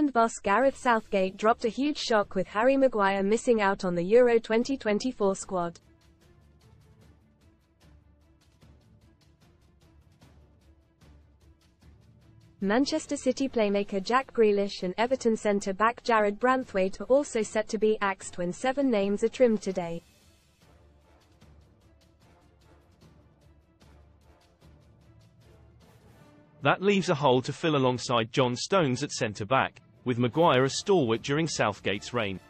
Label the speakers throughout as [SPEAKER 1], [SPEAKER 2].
[SPEAKER 1] England boss Gareth Southgate dropped a huge shock with Harry Maguire missing out on the Euro 2024 squad. Manchester City playmaker Jack Grealish and Everton centre-back Jarrad Branthwaite are also set to be axed when seven names are trimmed today.
[SPEAKER 2] That leaves a hole to fill alongside John Stones at centre-back, with Maguire a stalwart during Southgate's reign.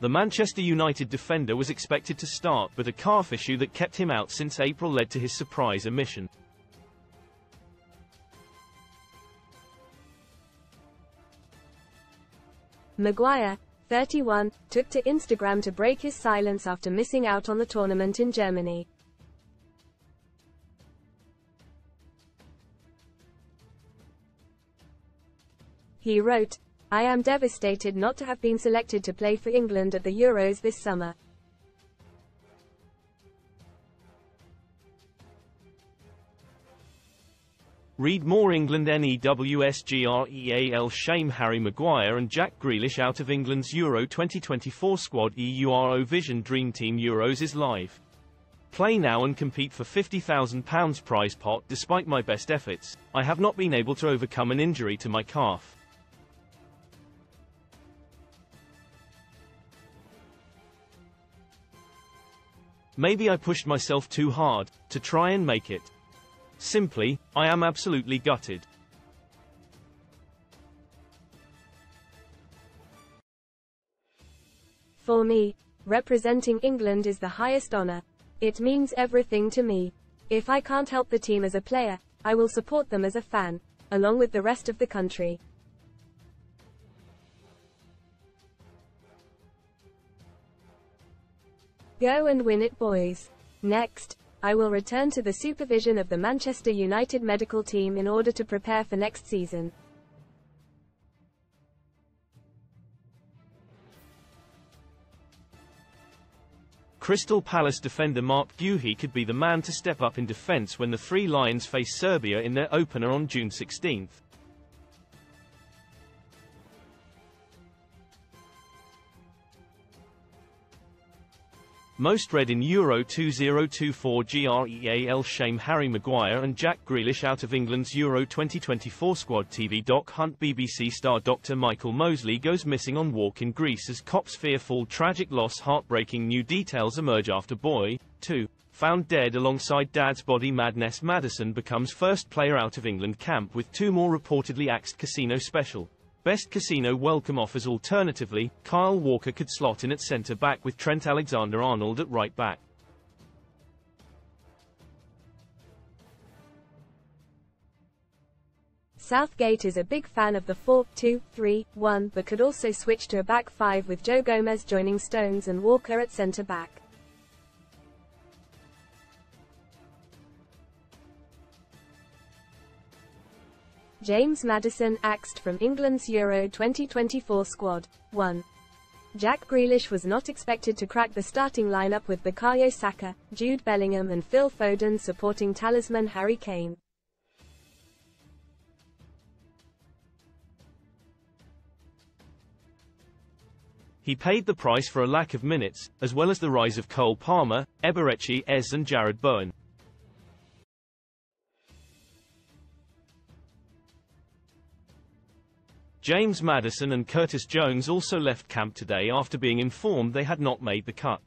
[SPEAKER 2] The Manchester United defender was expected to start but a calf issue that kept him out since April led to his surprise omission.
[SPEAKER 1] Maguire, 31, took to Instagram to break his silence after missing out on the tournament in Germany. He wrote, I am devastated not to have been selected to play for England at the Euros this summer.
[SPEAKER 2] Read more England NEWSGREAL shame Harry Maguire and Jack Grealish out of England's Euro 2024 squad EURO Vision Dream Team Euros is live. Play now and compete for £50,000 prize pot despite my best efforts, I have not been able to overcome an injury to my calf. Maybe I pushed myself too hard, to try and make it. Simply, I am absolutely gutted.
[SPEAKER 1] For me, representing England is the highest honour. It means everything to me. If I can't help the team as a player, I will support them as a fan, along with the rest of the country. Go and win it boys. Next, I will return to the supervision of the Manchester United medical team in order to prepare for next season.
[SPEAKER 2] Crystal Palace defender Marc Guéhi could be the man to step up in defence when the Three Lions face Serbia in their opener on June 16. Most read in Euro 2024 GREAL shame Harry Maguire and Jack Grealish out of England's Euro 2024 squad. TV doc hunt BBC star Dr Michael Mosley goes missing on walk in Greece as cops fearful tragic loss. Heartbreaking new details emerge after boy, 2, found dead alongside dad's body. Madness Maddison becomes first player out of England camp with two more reportedly axed casino special. Best Casino welcome offers alternatively, Kyle Walker could slot in at centre-back with Trent Alexander-Arnold at right-back.
[SPEAKER 1] Southgate is a big fan of the 4-2-3-1 but could also switch to a back five with Joe Gomez joining Stones and Walker at centre-back. James Maddison axed from England's Euro 2024 squad. 1. Jack Grealish was not expected to crack the starting lineup with Bukayo Saka, Jude Bellingham and Phil Foden supporting talisman Harry Kane.
[SPEAKER 2] He paid the price for a lack of minutes, as well as the rise of Cole Palmer, Eberechi Eze and Jarrod Bowen. James Maddison and Curtis Jones also left camp today after being informed they had not made the cut.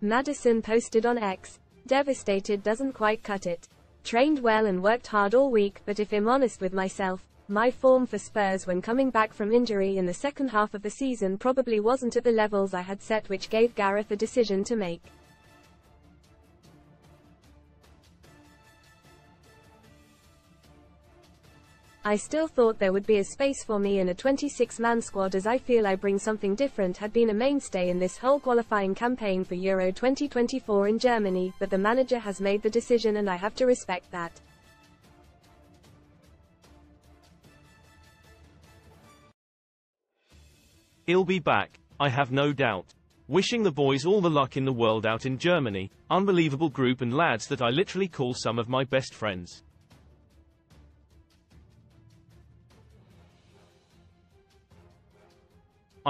[SPEAKER 1] Maddison posted on X, devastated doesn't quite cut it. Trained well and worked hard all week but if I'm honest with myself, my form for Spurs when coming back from injury in the second half of the season probably wasn't at the levels I had set which gave Gareth a decision to make. I still thought there would be a space for me in a 26-man squad as I feel I bring something different had been a mainstay in this whole qualifying campaign for Euro 2024 in Germany, but the manager has made the decision and I have to respect that.
[SPEAKER 2] He'll be back. I have no doubt. Wishing the boys all the luck in the world out in Germany, unbelievable group and lads that I literally call some of my best friends.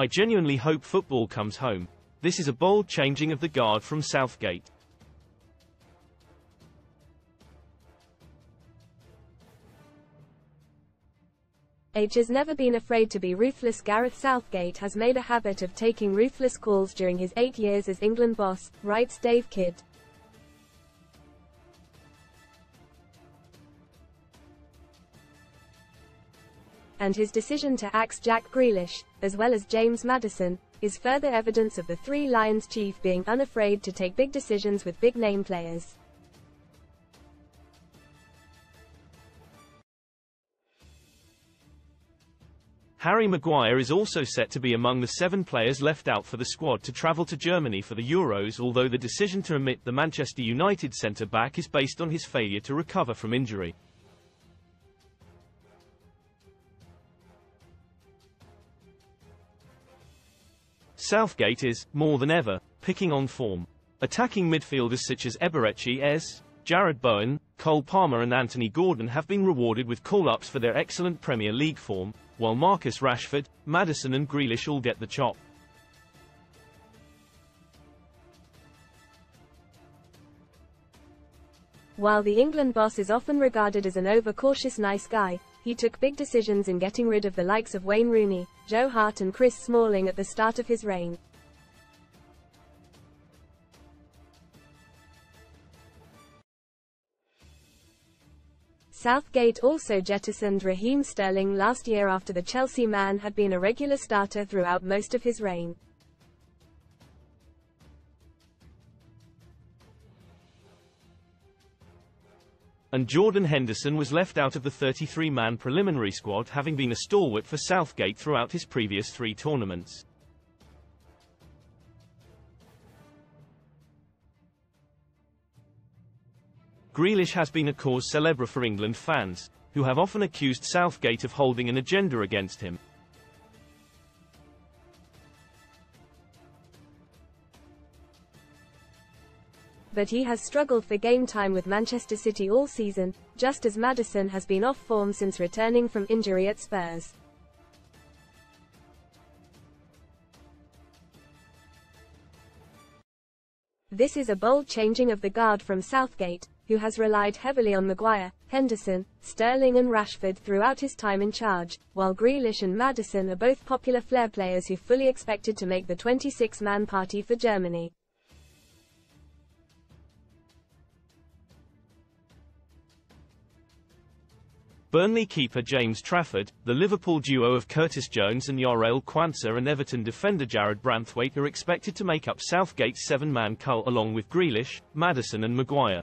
[SPEAKER 2] I genuinely hope football comes home. This is a bold changing of the guard from Southgate.
[SPEAKER 1] H has never been afraid to be ruthless. Gareth Southgate has made a habit of taking ruthless calls during his eight years as England boss, writes Dave Kidd. And his decision to axe Jack Grealish, as well as James Maddison, is further evidence of the Three Lions chief being unafraid to take big decisions with big name players.
[SPEAKER 2] Harry Maguire is also set to be among the seven players left out for the squad to travel to Germany for the Euros although the decision to omit the Manchester United centre-back is based on his failure to recover from injury. Southgate is, more than ever, picking on form. Attacking midfielders such as Eberechi Eze, Jarrod Bowen, Cole Palmer and Anthony Gordon have been rewarded with call-ups for their excellent Premier League form, while Marcus Rashford, Maddison and Grealish all get the chop.
[SPEAKER 1] While the England boss is often regarded as an overcautious nice guy, he took big decisions in getting rid of the likes of Wayne Rooney, Joe Hart and Chris Smalling at the start of his reign. Southgate also jettisoned Raheem Sterling last year after the Chelsea man had been a regular starter throughout most of his reign.
[SPEAKER 2] And Jordan Henderson was left out of the 33-man preliminary squad having been a stalwart for Southgate throughout his previous three tournaments. Grealish has been a cause celebre for England fans, who have often accused Southgate of holding an agenda against him.
[SPEAKER 1] But he has struggled for game time with Manchester City all season, just as Maddison has been off form since returning from injury at Spurs. This is a bold changing of the guard from Southgate, who has relied heavily on Maguire, Henderson, Sterling and Rashford throughout his time in charge, while Grealish and Maddison are both popular flair players who fully expected to make the 26-man party for Germany.
[SPEAKER 2] Burnley keeper James Trafford, the Liverpool duo of Curtis Jones and Jarell Quansah and Everton defender Jarrad Branthwaite are expected to make up Southgate's seven-man cult along with Grealish, Maddison and Maguire.